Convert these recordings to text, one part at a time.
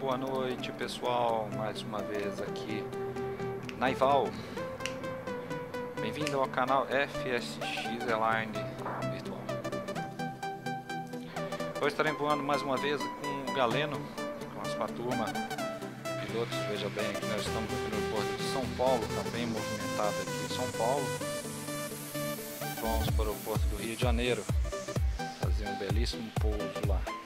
Boa noite pessoal, mais uma vez aqui Naival. Bem-vindo ao canal FSX Airline Virtual. Hoje estarei voando mais uma vez com o Galeno, com a sua turma pilotos. Veja bem, aqui nós estamos no porto de São Paulo, está bem movimentado aqui em São Paulo. Vamos para o porto do Rio de Janeiro, fazer um belíssimo pouso lá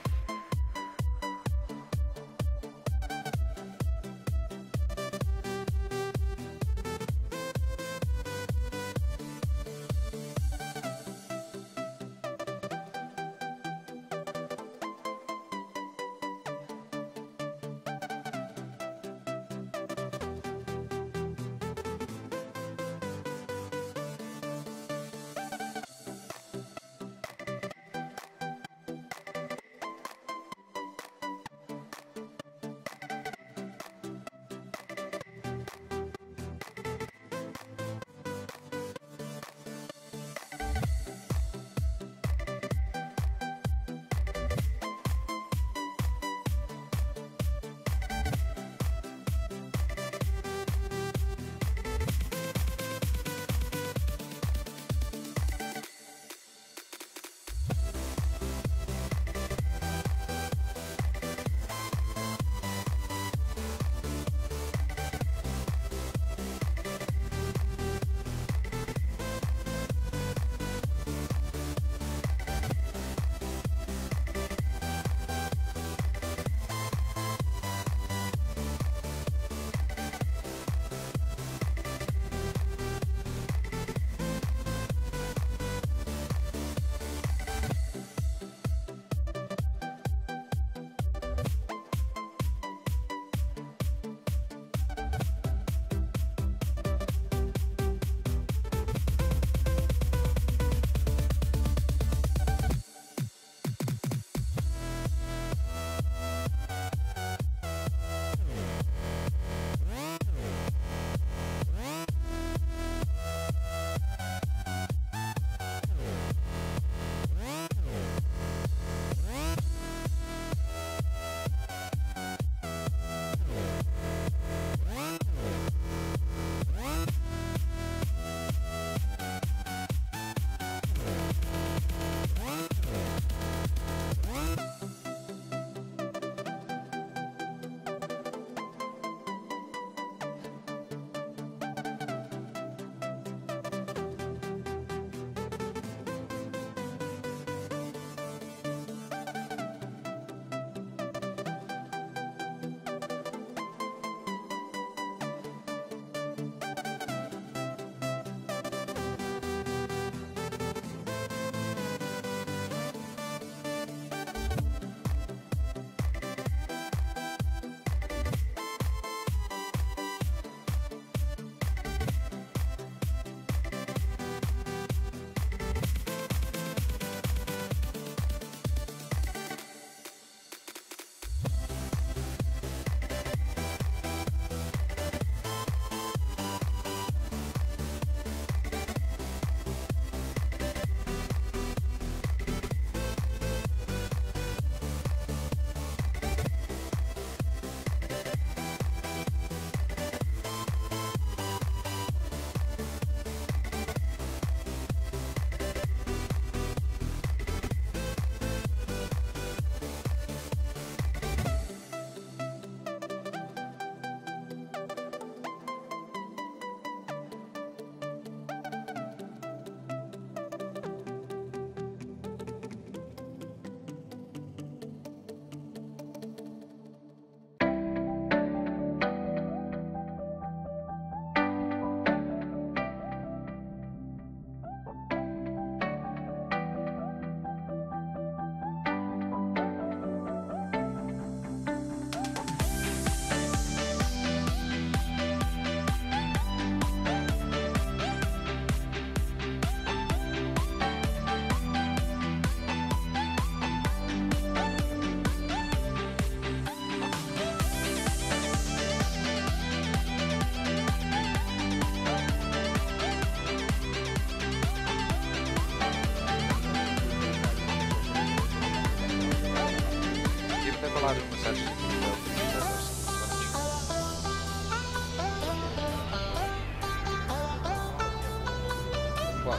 Sem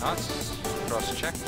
nuts, cross check.